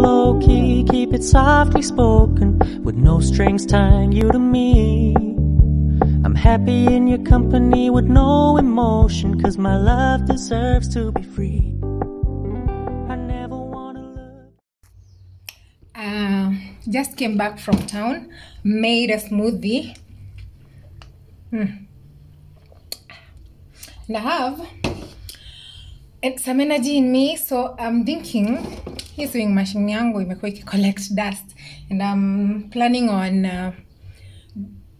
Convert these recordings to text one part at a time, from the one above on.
low key, keep it softly spoken, with no strings tying you to me. I'm happy in your company with no emotion, cause my love deserves to be free. I never wanna look. Uh, just came back from town, made a smoothie. Hmm. And I have and some energy in me, so I'm thinking hii sewing machine yangu imekuwa ikicollect dust and I'm planning on uh,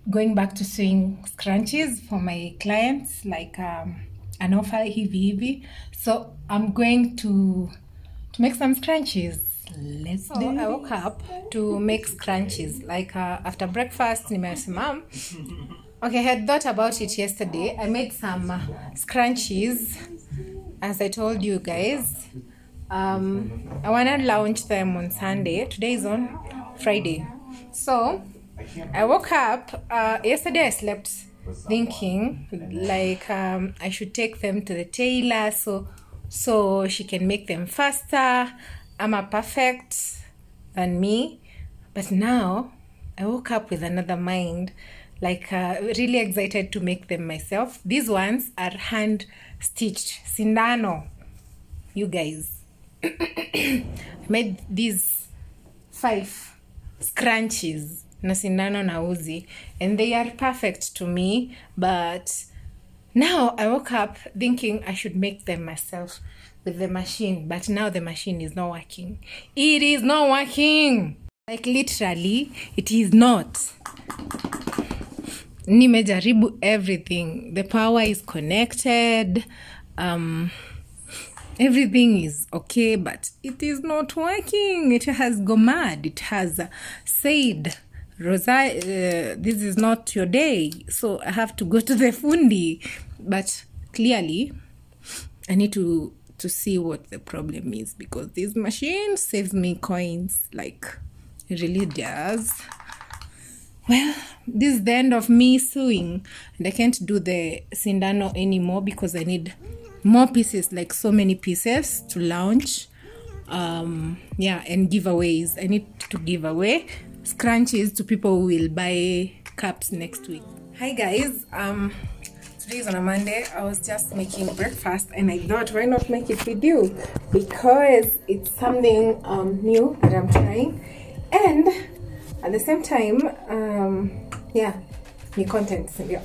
going back to sewing scrunchies for my clients like um, an offer hivi hivi. So I'm going to to make some scrunchies. Let's so do I woke up to make scrunchies. Like uh, after breakfast, nimesimam. Okay, I had thought about it yesterday. I made some uh, scrunchies, as I told you guys. Um, I wanna launch them on Sunday. Today is on Friday, so I woke up. Uh, yesterday, I slept thinking like um, I should take them to the tailor so so she can make them faster. I'm a perfect than me, but now I woke up with another mind, like uh, really excited to make them myself. These ones are hand stitched, sindano. You guys, made these five scrunchies na sindano na uzi and they are perfect to me but now i woke up thinking i should make them myself with the machine but now the machine is not working. It is not working. Like literally it is not nimejaribu everything. The power is connected. Um everything is okay but it is not working. It has go mad. It has uh, said rosa uh, this is not your day so i have to go to the fundi. But clearly i need to to see what the problem is because this machine saves me coins like really does well this is the end of me sewing and i can't do the sindano anymore because i need more pieces like so many pieces to launch. Um yeah and giveaways. I need to give away scrunchies to people who will buy cups next week. Hi guys. Um today is on a monday. I was just making breakfast and i thought why not make it with you? Because it's something um new that i'm trying. And at the same time um yeah new content yeah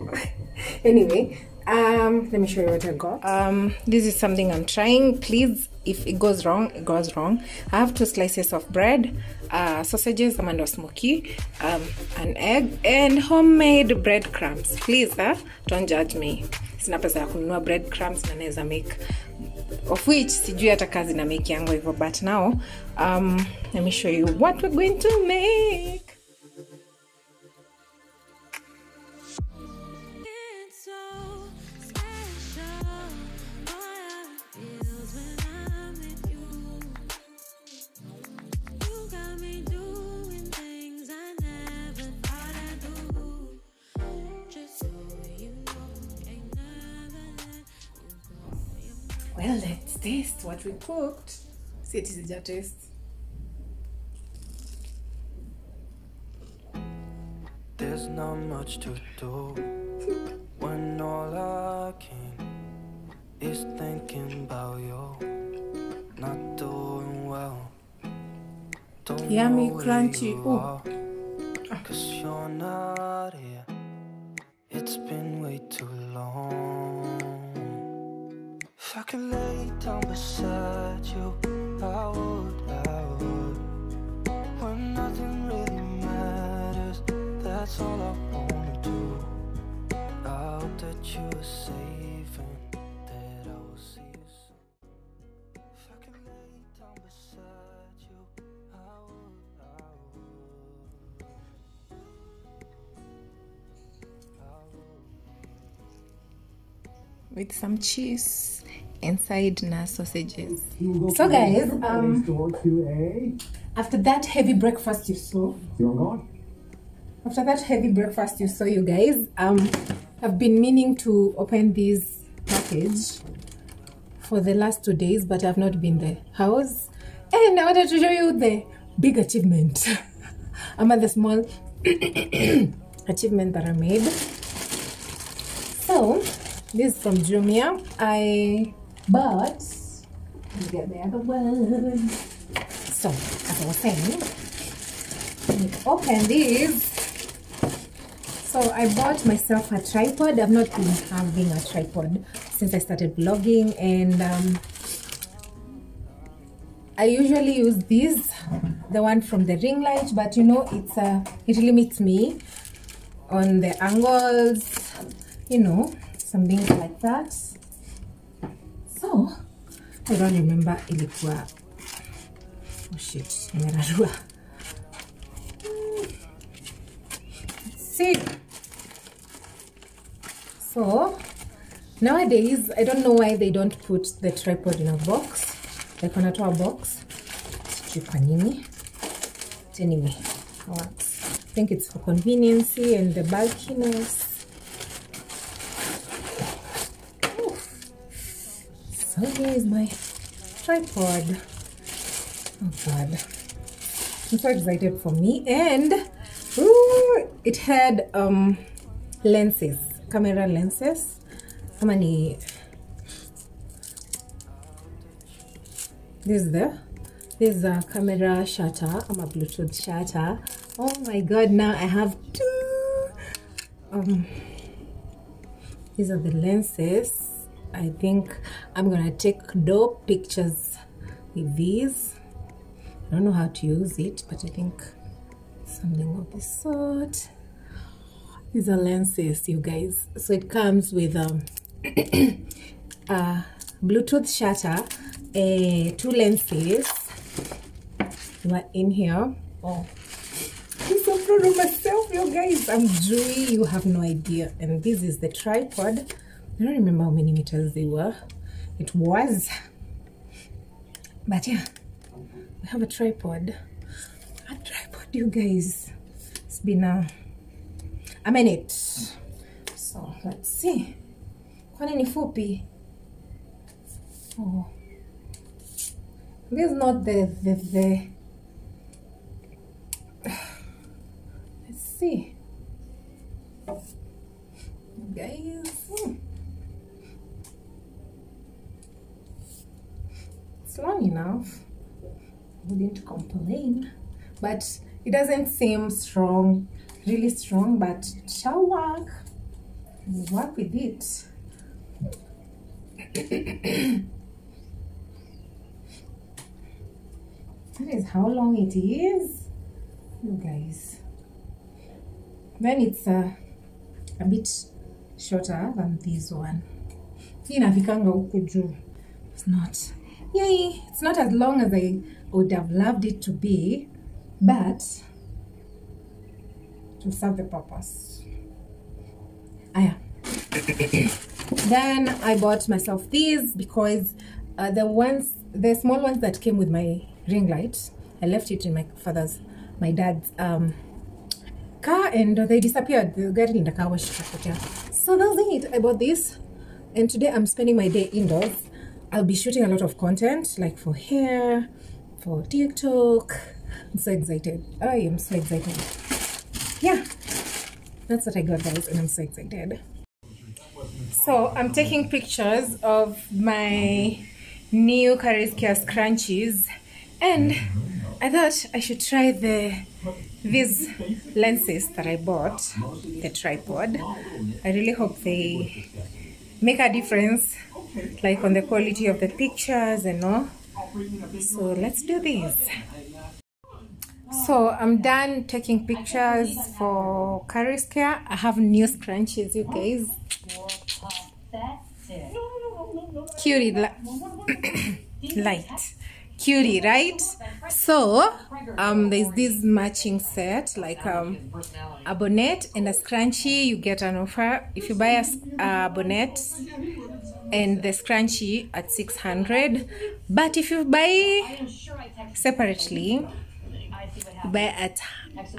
anyway um let me show you what i got. Um this is something i'm trying. Please if it goes wrong it goes wrong. I have two slices of bread uh sausages amanda smoky um an egg and homemade bread crumbs please uh, don't judge me. Sina pesa ya kununua bread crumbs na naweza make. Of which sijui hata kazi na make yangu hivyo but now um let me show you what we're going to make It's so special. All I feels when I'm with you. You got me doing things I never thought I'd do. Just so you know, ain't never let you go. well let's taste what we cooked see it is a taste There's not much to do when all I can is thinking about you. Not doing well. Don't Yummy, crunchy. are, Cause you're not here. It's been way too long. If I could lay down beside you, I would, that's all I wanna do. I hope that you are safe and that I will see you soon. If I could lay down beside you, I would, I would. I would. with some cheese inside na sausages so guys um Door to A. after that heavy breakfast you saw You want going? After that heavy breakfast you saw you guys um i've been meaning to open this package for the last two days but i've not been the house And I wanted to show you the big achievement. I'm at the small achievement that I made. So, this is from Jumia. I bought, let get the other one. So, as I was saying, open this. So, I bought myself a tripod. I've not been having a tripod since I started vlogging, and um, I usually use this, the one from the ring light, but you know, it's uh, it limits me on the angles, you know, some things like that. So, I don't remember ilikuwa, oh shit, nimerarua. See. So, nowadays, I don't know why they don't put the tripod in a box. Like wanatoa box. Sijui kwa nini. But anyway. I think it's for convenience and the bulkiness. So here is my tripod. Oh god. I'm so excited for me. And ooh, it had um lenses, camera lenses. how many this is the this is a camera shutter. I'm a bluetooth shutter. Oh my god now i have two. Um these are the lenses. I think i'm gonna take dope pictures with these. I don't know how to use it but i think something of this sort these are lenses you guys. So it comes with um a bluetooth shutter uh, two lenses. Were in here. Oh. I'm so proud of myself you guys. I'm dewy you have no idea. And this is the tripod. I don't remember how many meters they were. It was but yeah we have a tripod. A tripod you guys. It's been a a minute so let's see. Kwani ni fupi? Oh. This is not the the the. Let's see. Guys hmm. it's long enough. I wouldn't complain. But it doesn't seem strong really strong but shall work. Work with it. That is how long it is. You guys. Then it's uh, a bit shorter than this one. Inafikanga huku juu. It's not. Yay! It's not as long as i would have loved it to be but to serve the purpose. Aya then i bought myself these because uh, the ones the small ones that came with my ring light i left it in my father's my dad's um car and they disappeared. The gari in the car was so that's it. I bought this and today i'm spending my day indoors. I'll be shooting a lot of content like for hair for tiktok. I'm so excited. I am so excited yeah that's what i got guys and i'm so excited so I'm taking pictures of my new Kariskia scrunchies and I thought I should try the these lenses that I bought, the tripod. I really hope they make a difference like on the quality of the pictures and all. So let's do this. So I'm done taking pictures for Kariskia. I have new scrunchies, you guys. cutie li- light. Cutie right? So um there's this matching set like um a bonnet and a scrunchie. You get an offer. If you buy a bonnet and the scrunchie at 600 but if you buy separately buy at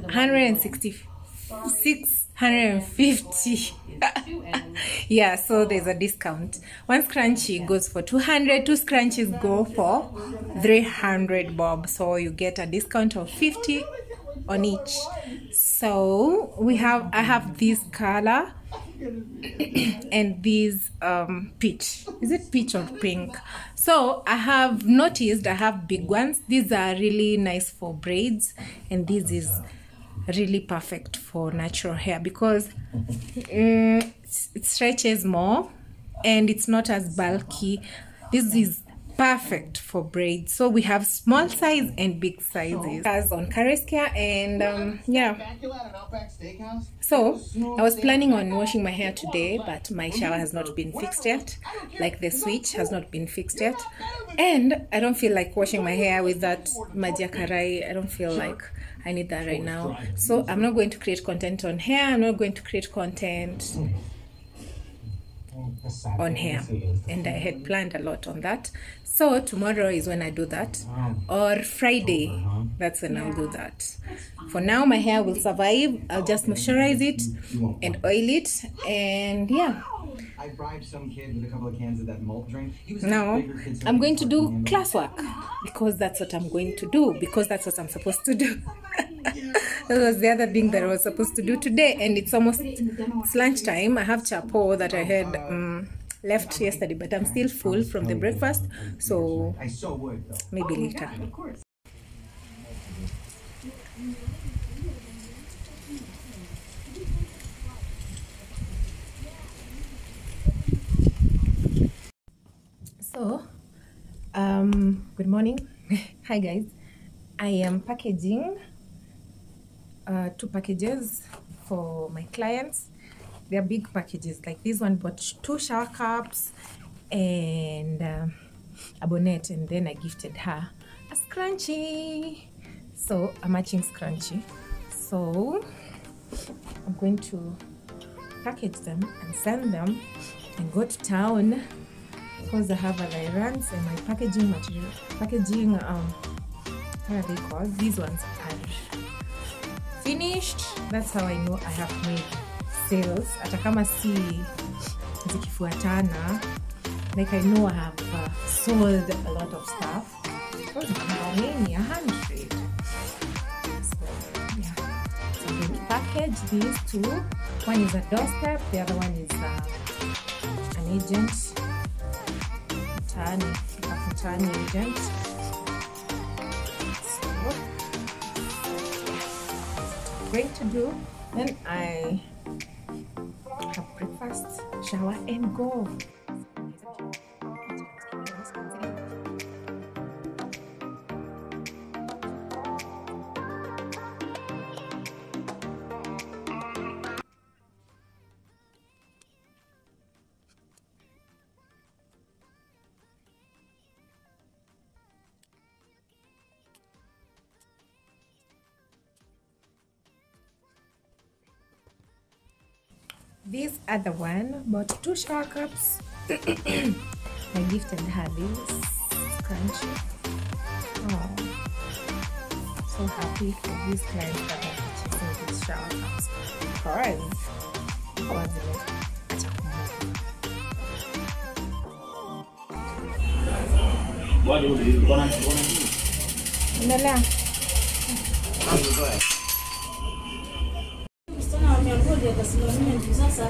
165 650 yeah so there's a discount. One scrunchie goes for 200 two scrunchies go for 300 bob. So you get a discount of 50 on each. So we have i have this color and this um peach. Is it peach or pink? So i have noticed i have big ones. These are really nice for braids and this is really perfect for natural hair because mm, it stretches more and it's not as bulky. This is perfect for braids. So we have small size and big sizes. As on Kariskia and um, yeah. so I was planning on washing my hair today but my shower has not been fixed yet. Like the switch has not been fixed yet. and I don't feel like washing my hair with that Magia Karai I don't feel like I need that right now. so I'm not going to create content on hair. I'm not going to create content on hair and i had planned a lot on that. So tomorrow is when i do that. Or friday that's when i'll do that. For now my hair will survive. I'll just moisturize it and oil it. And yeah I bribed some kid with a couple of cans of that malt drink. He was now bigger kid, so i'm going to do classwork because that's what i'm going to do because that's what i'm supposed to do. That was the other thing that i was supposed to do today and it's almost it's lunchtime. I have chapo that i had um, left yesterday but i'm still full from the breakfast so I so maybe later so um good morning. Hi guys. I am packaging uh, two packages for my clients. They're big packages like this one bought two shower cups and um a bonnet and then i gifted her a scrunchie. So a matching scrunchie. So i'm going to package them and send them and go to town because I have other errands and my packaging material, packaging, um, what are they called? These ones are finished. That's how I know I have made sales. Hata kama si zikifuatana, like I know I have uh, sold a lot of stuff. Because how many? A hundred. So, yeah. So I'm going to package these two. One is a doorstep, the other one is uh, an agent mtaani a mtaani agent so going to do. Then I have breakfast. Shower and go this other one bought two shower cups. I gifted her this crunchy oh so happy for these clients that are purchasing these shower cups. Because kwa zile acha kumbuka. endelea Msichana akasimamia juu sasa.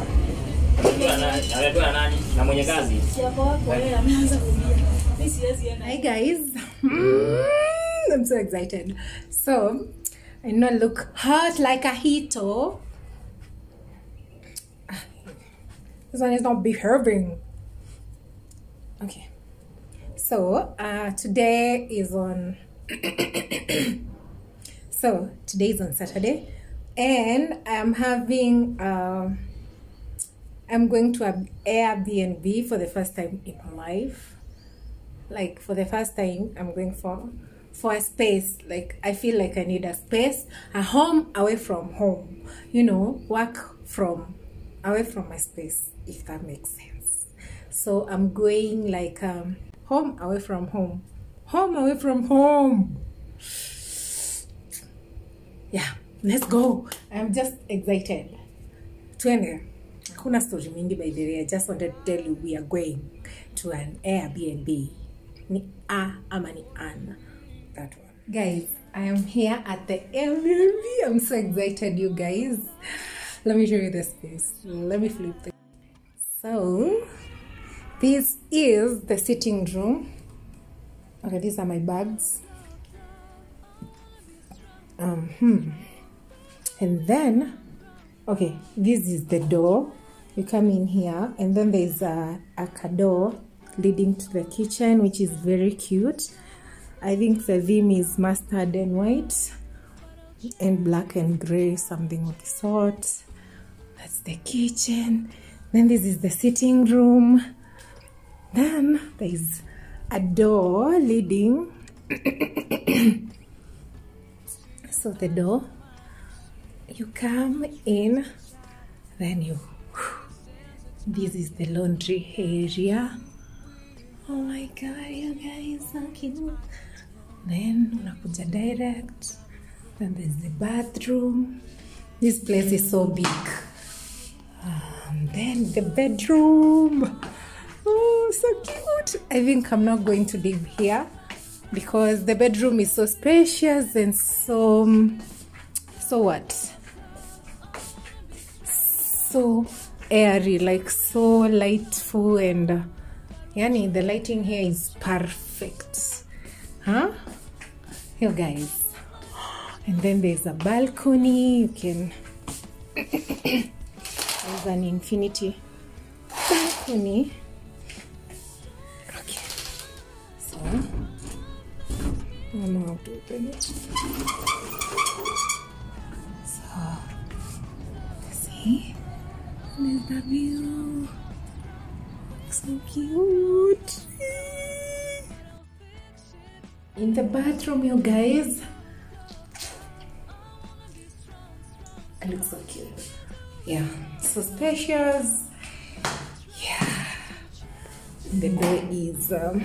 Hi guys, Mm, I'm so excited. So, I know I look hot like a hito. This one is not behaving. Okay. So, uh, today is on. so, today is on Saturday, and I'm having. Uh, I'm going to Airbnb for the first time in my life. Like for the first time i'm going for for a space. Like i feel like i need a space a home away from home. You know work from away from my space if that makes sense. So i'm going like um home away from home. Home away from home let's go. I'm just excited. Twende. Hakuna story mingi by the way. I just wanted to tell you we are going to an airbnb. Ni a ama ni an? That one. Guys i am here at the airbnb. I'm so excited you guys. Let me show you the space let me flip the so this is the sitting room. Okay these are my bags. Um hmm. And then okay this is the door. You come in here and then there's a, a door leading to the kitchen which is very cute. I think the theme is mustard and white and black and gray something of the sort. That's the kitchen. Then this is the sitting room. Then there's a door leading so the door you come in then you this is the laundry area. Oh my god you guys so cute then unakuja direct then there's the bathroom. This place is so big. Um, then the bedroom. Oh so cute. I think i'm not going to live here because the bedroom is so spacious and so so what so airy like so lightful and uh, yani the lighting here is perfect. Huh? Here guys. And then there's a balcony. You can there's an infinity balcony. Okay. So I don't know how to open it. There's the view. So cute. In the bathroom, you guys. It looks so cute. Yeah, so spacious. Yeah. The door is um,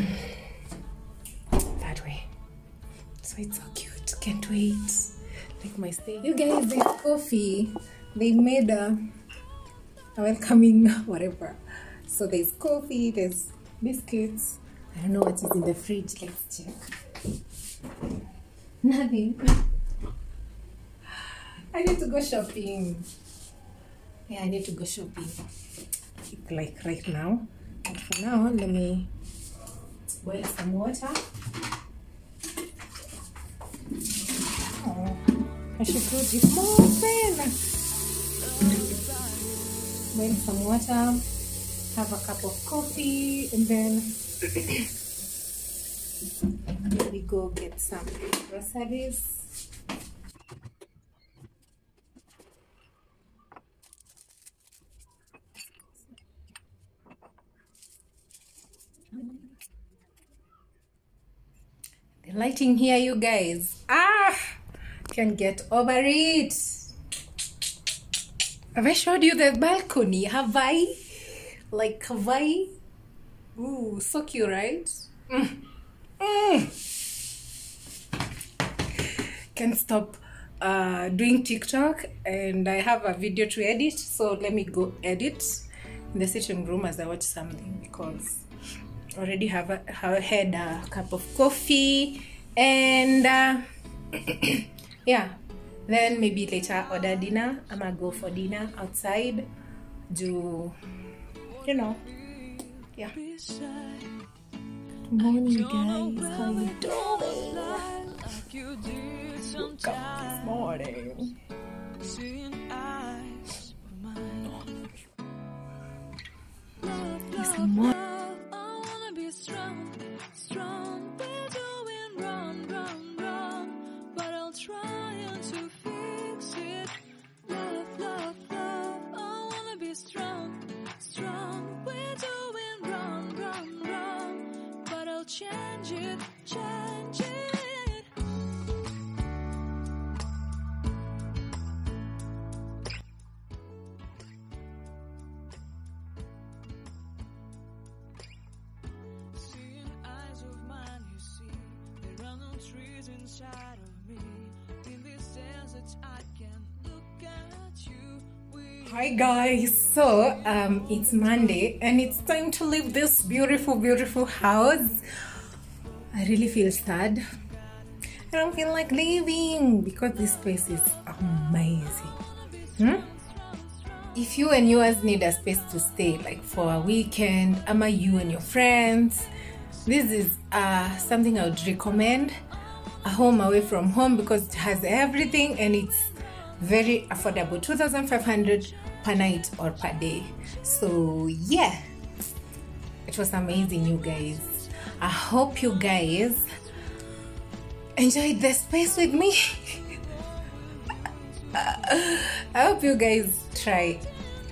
that way. So it's so cute. Can't wait. Like my stay. You guys, this coffee, they made a welcoming whatever. So there's coffee, there's biscuits. I don't know what is in the fridge. Let's check. Nothing. I need to go shopping. Yeah, I need to go shopping. Like right now. But for now, let me boil some water. Oh, I should put this more. Boil some water, have a cup of coffee, and then maybe go get some groceries. The lighting here, you guys. Ah, can get over it. Have I showed you the balcony? Have I? Like, have I? Ooh, so cute, right? Mm. Mm. Can't stop uh, doing TikTok, and I have a video to edit. So let me go edit in the sitting room as I watch something because already have, a, have had a cup of coffee and uh, yeah then maybe later order dinner. I'ma go for dinner outside. Do you know. Yeah. Morning guys. How you doing? Up this morning. This morning inside of me. In this I can look at you. Hi guys, so um, it's Monday and it's time to leave this beautiful, beautiful house. I really feel sad. I don't feel like leaving because this place is amazing. Hmm? If you and yours need a space to stay, like for a weekend, ama you and your friends, this is uh, something I would recommend. A home away from home because it has everything and it's very affordable. 2500 per night or per day. So yeah. It was amazing you guys. I hope you guys enjoyed the space with me. I hope you guys try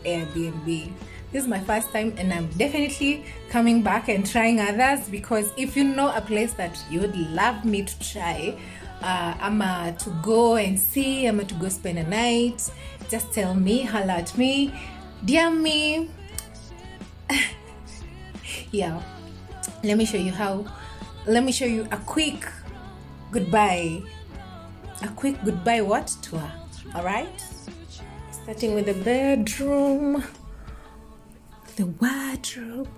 airbnb. This is my first time and i'm definitely coming back and trying others because if you know a place that you would love me to try uh, ama to go and see to go spend a night. Just tell me holla at me. DM me. Yeah. Let me show you how let me show you a quick goodbye. A quick goodbye what tour? All right. Starting with the bedroom. The wardrobe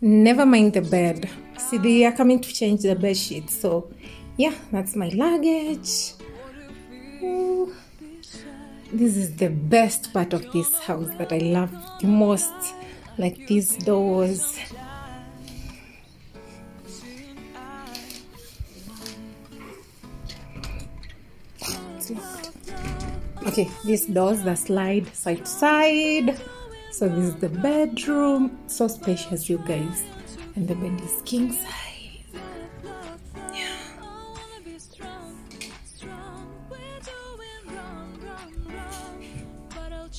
never mind the bed. See they are coming to change the bed sheet so yeah that's my luggage. Ooh. this is the best part of this house that i love the most like these doors. Okay these doors that slide side to side. So this is the bedroom. So spacious you guys. And the bed is king size. Wanna